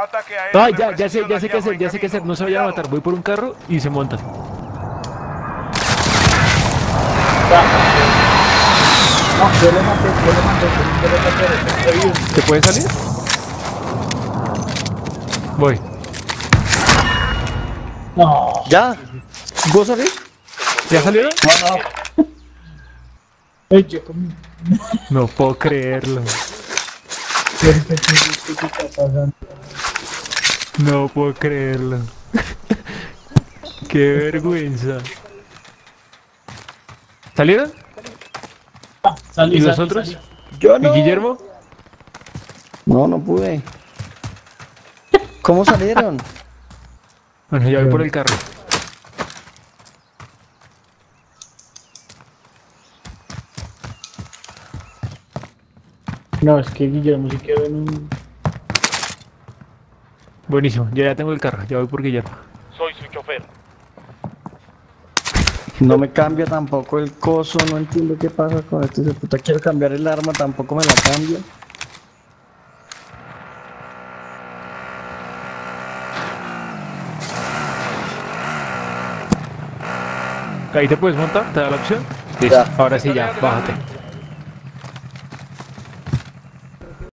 Ataque ya, ya sé, ya sé qué hacer, ya sé qué hacer. No se vayan a matar. Voy por un carro y se montan. No, yo le maté, yo le maté, yo le maté, yo le maté. ¿Se puede salir? Voy. No, ¿Ya? ¿Vos salís? ¿Ya salieron? no, no. Ey, yo comí. No puedo creerlo. ¿Qué está pasando? No puedo creerlo. Qué vergüenza. ¿Salieron? Ah, salí, ¿Y los salí, otros? salí. Yo ¿Y no. Guillermo? No, no pude. ¿Cómo salieron? Bueno, ya voy por el carro. No, es que Guillermo se quedó en un... Buenísimo, yo ya tengo el carro, ya voy por Guillermo. Soy su chofer. No me cambia tampoco el coso, no entiendo qué pasa con este hijo de puta. Quiero cambiar el arma, tampoco me la cambia. Ahí te puedes montar, te da la opción. Ya. Ahora sí ya, bájate.